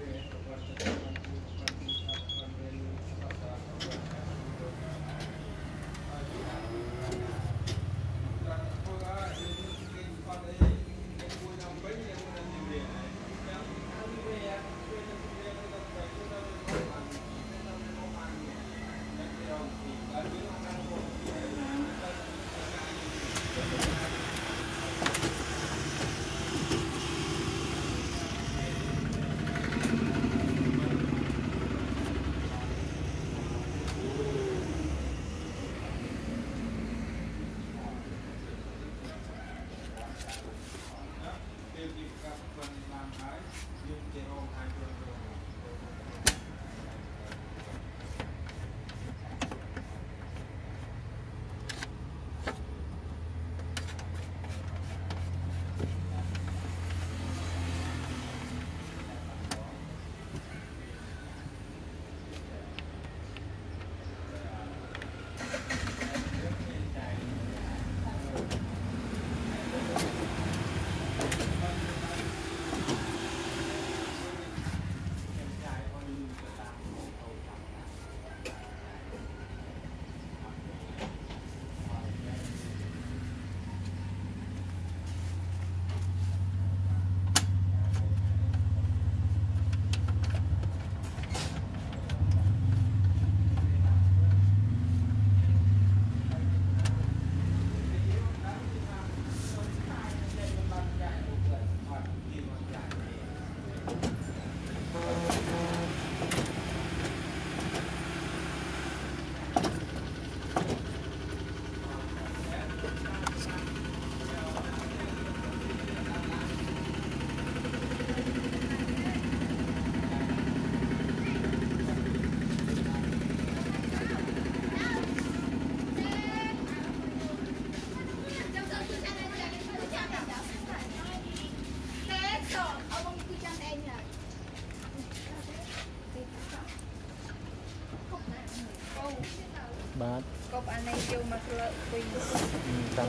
experience of what បាទកប់អានេះយកមកធ្វើវិញតាម